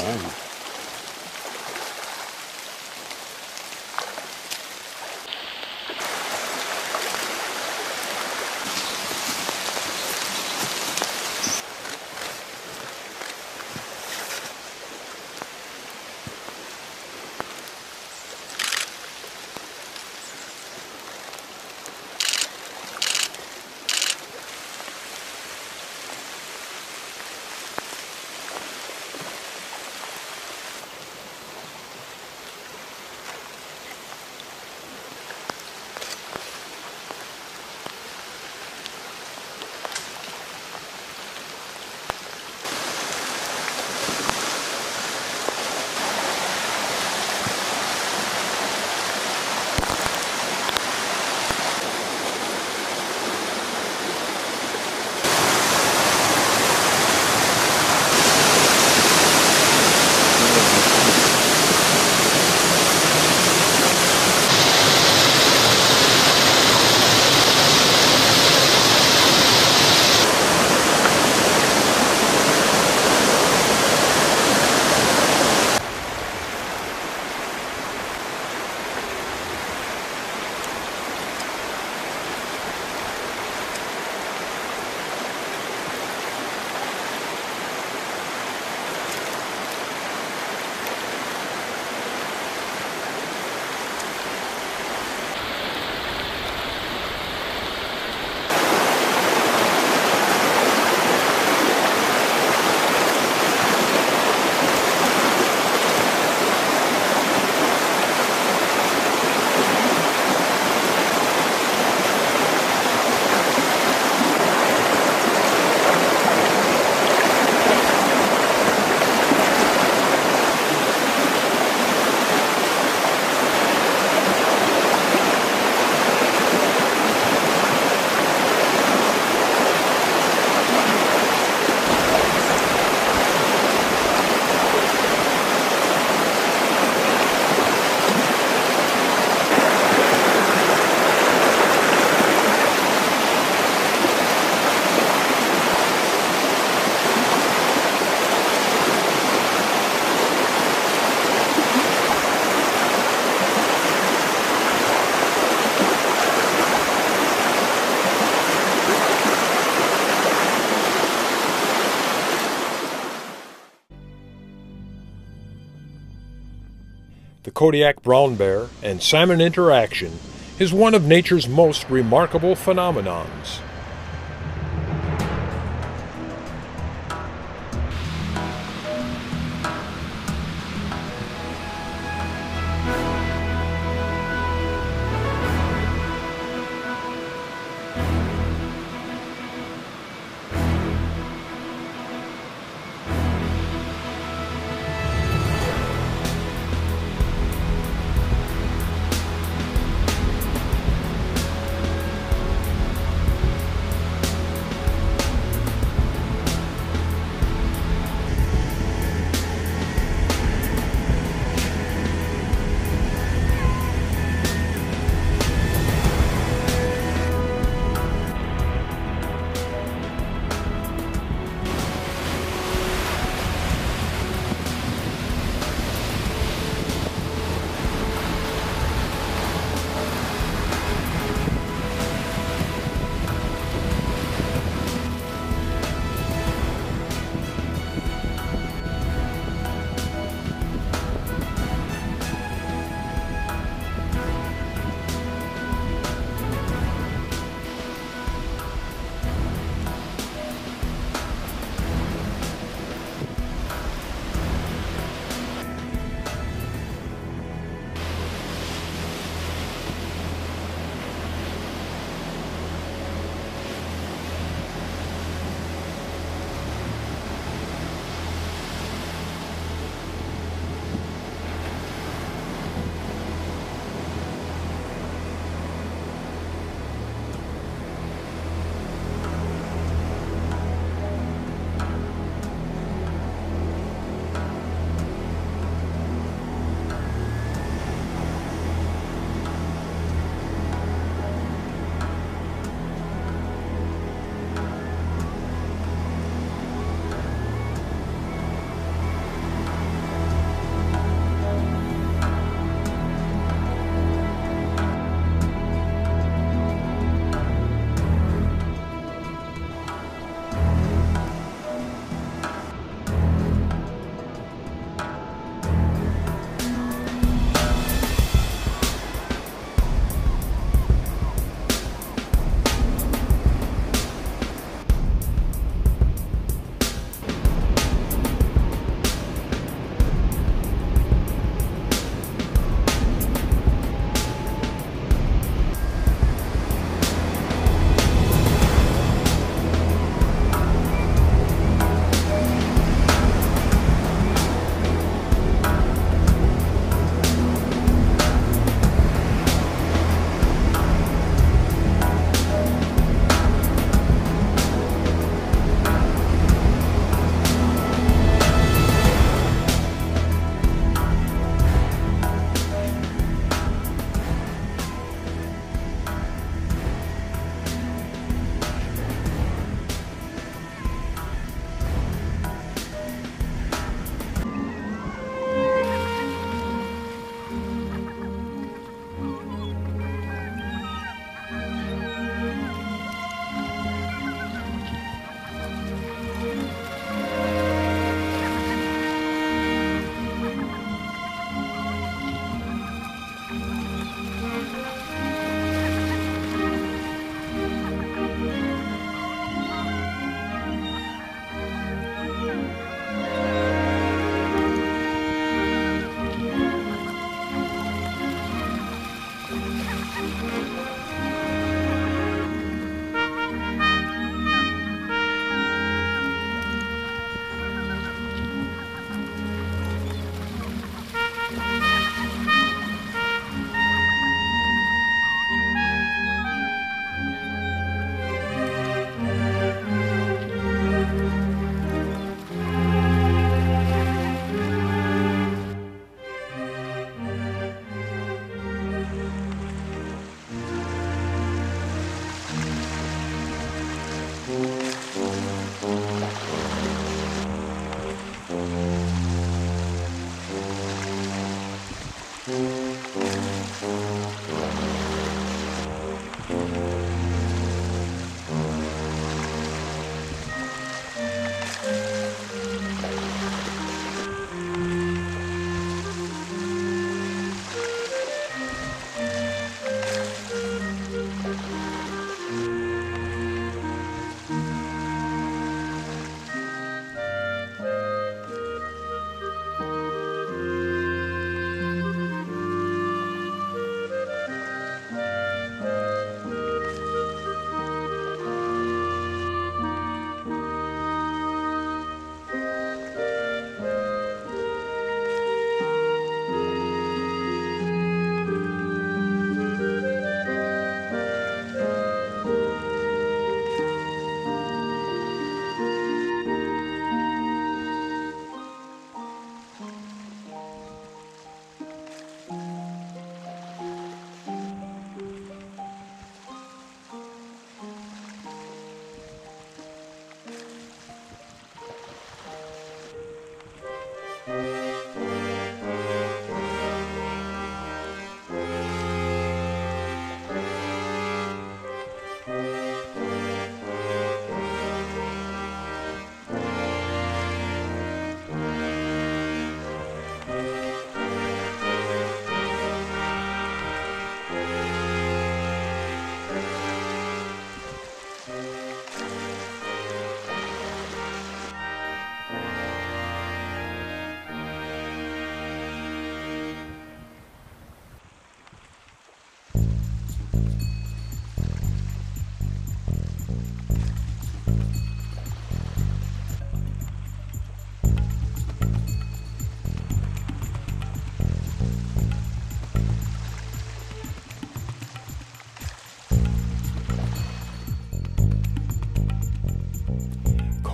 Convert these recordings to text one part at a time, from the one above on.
Fajnie. Kodiak brown bear, and salmon interaction is one of nature's most remarkable phenomenons.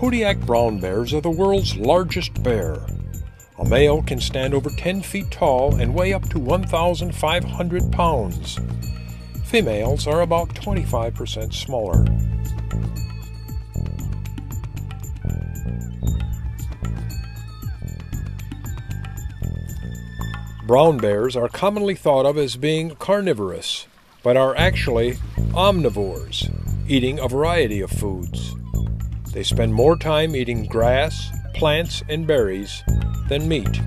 Kodiak brown bears are the world's largest bear. A male can stand over 10 feet tall and weigh up to 1,500 pounds. Females are about 25% smaller. Brown bears are commonly thought of as being carnivorous, but are actually omnivores, eating a variety of foods. They spend more time eating grass, plants, and berries than meat.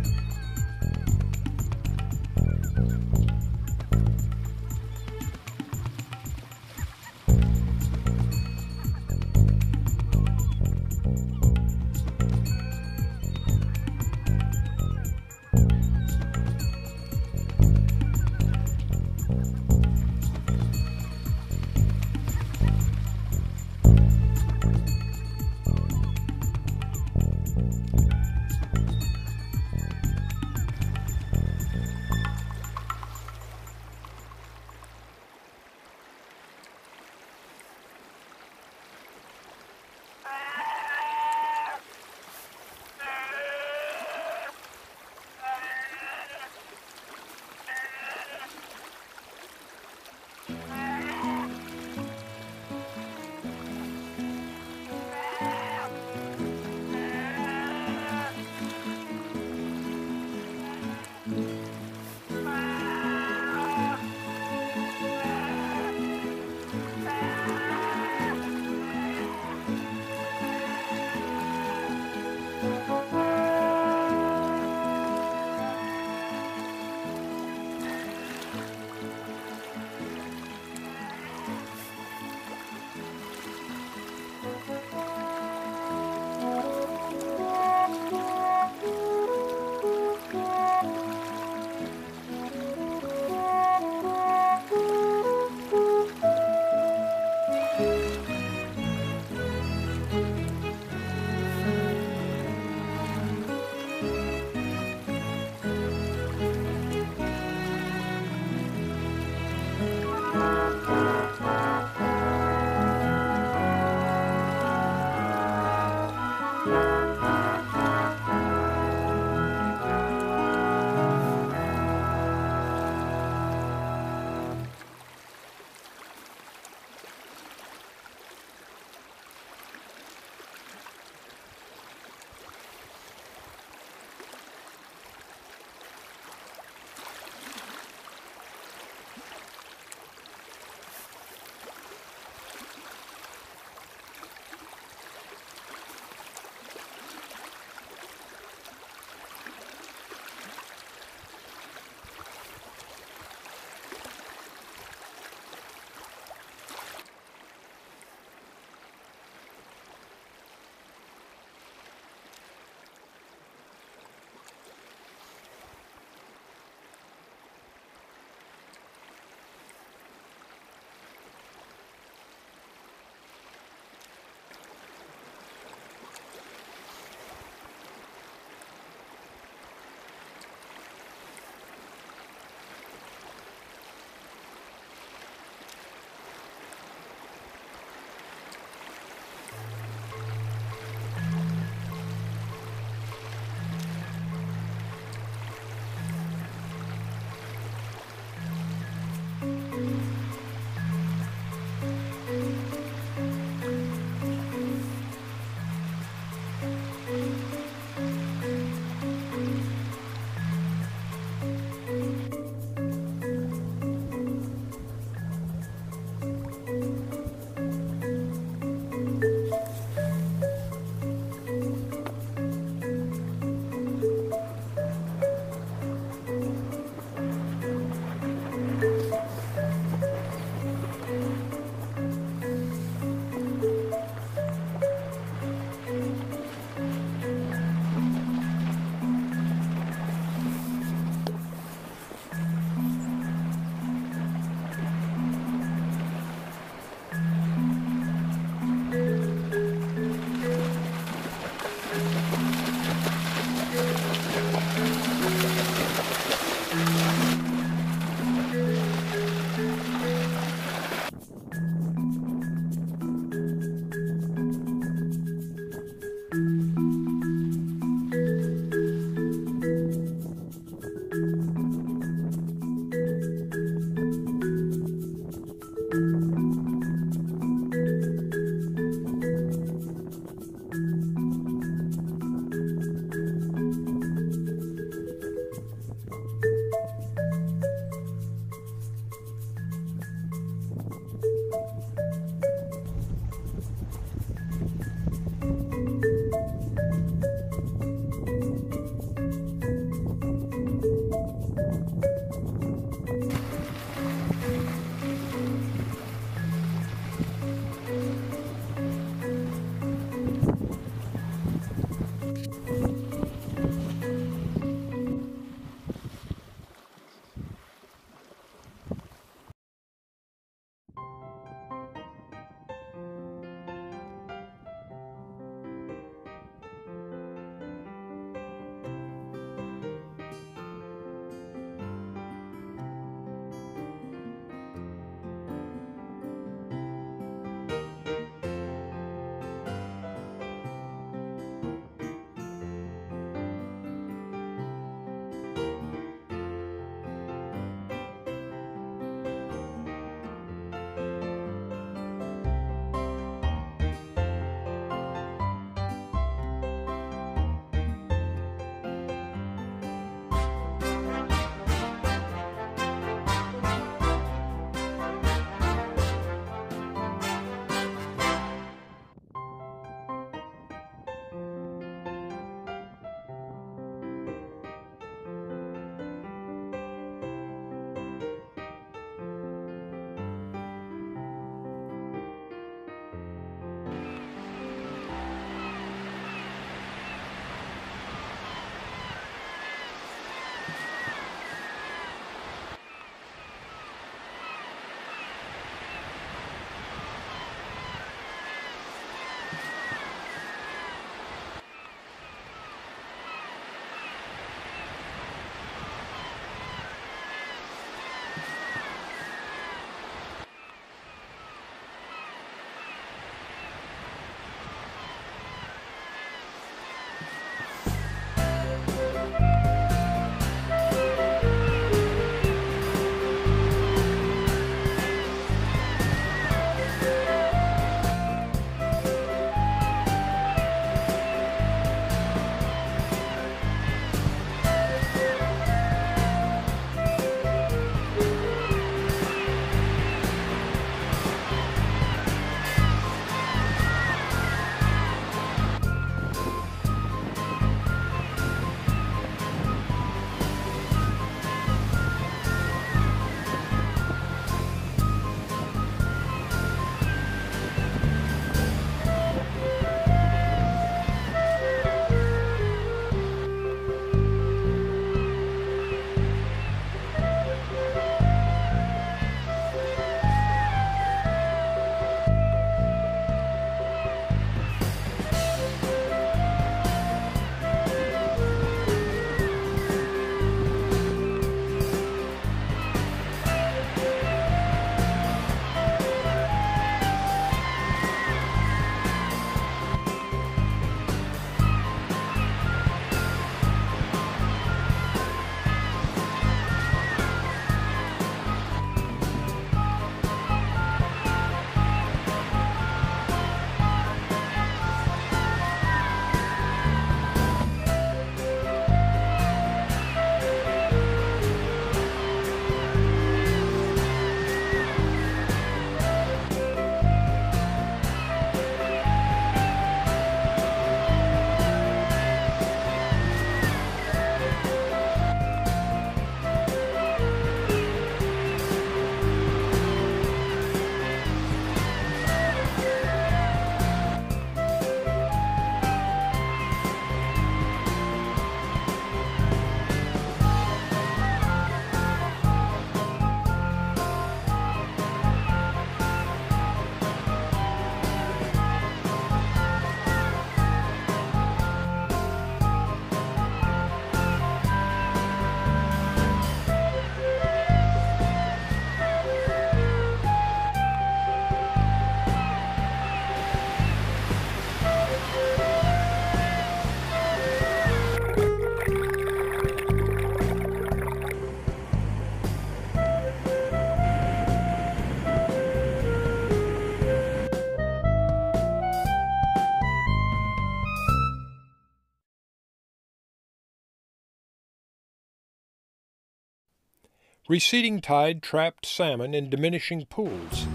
Receding tide trapped salmon in diminishing pools,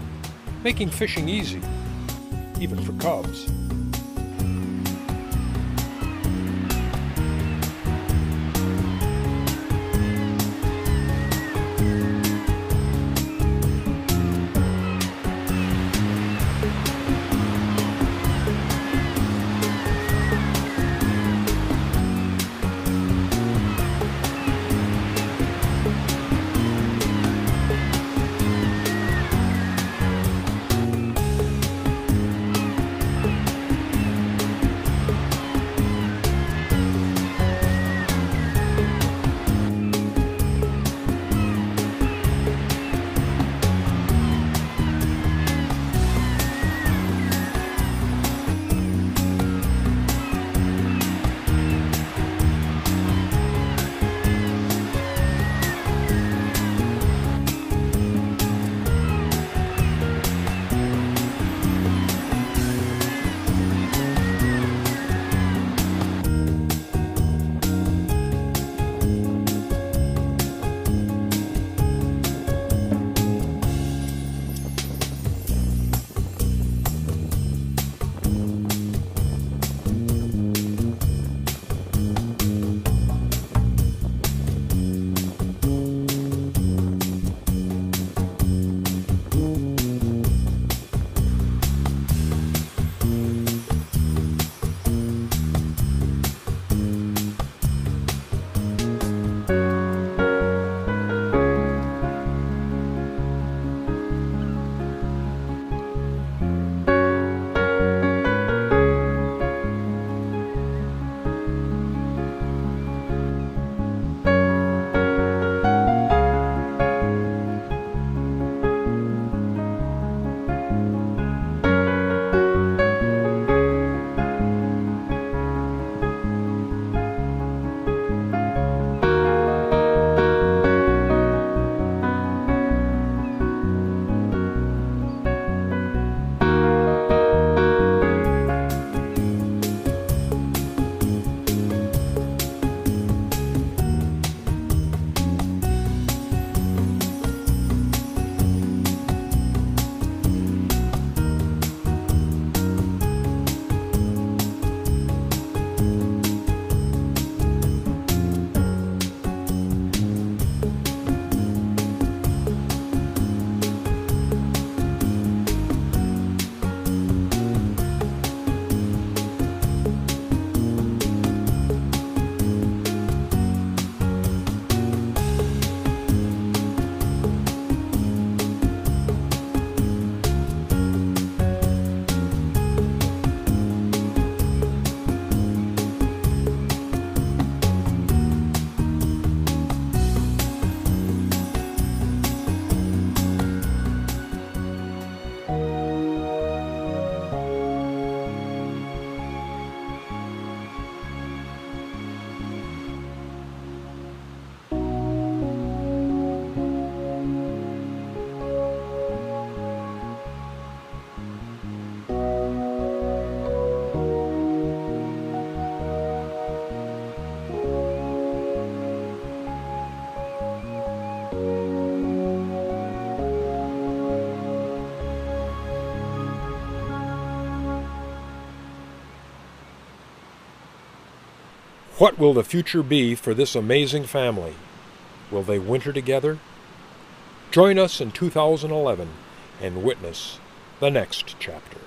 making fishing easy, even for cubs. What will the future be for this amazing family? Will they winter together? Join us in 2011 and witness the next chapter.